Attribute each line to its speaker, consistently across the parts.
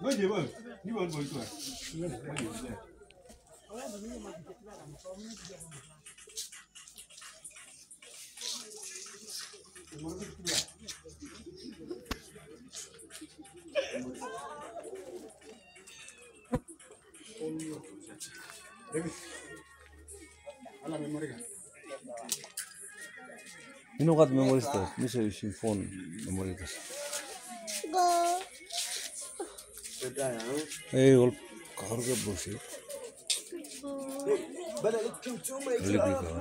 Speaker 1: Where they were? You want to go to
Speaker 2: Μην ο γάτο με μόλις τώρα, μη σε συμφώνει με μόλις এই অল্প কাহরকে বসে
Speaker 3: লিখি
Speaker 2: কর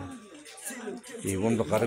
Speaker 2: এই বন্ধ কারে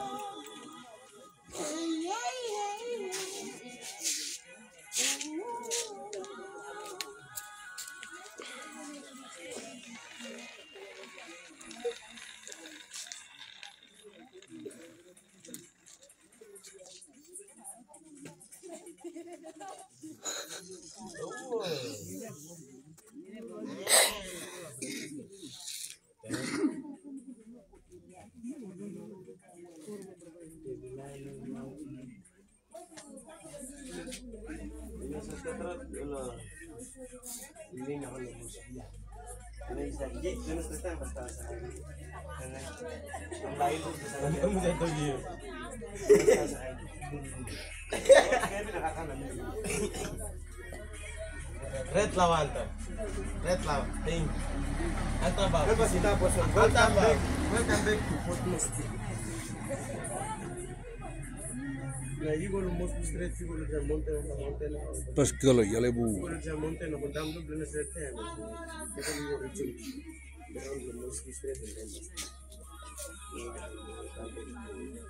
Speaker 3: Terus dulu. Hindi na
Speaker 4: Red lawan to. Red law. Pink. Ito ba? Ito? Welcome back.
Speaker 3: Welcome back to Fort Mystic. The down to Moresby bu. Thank then.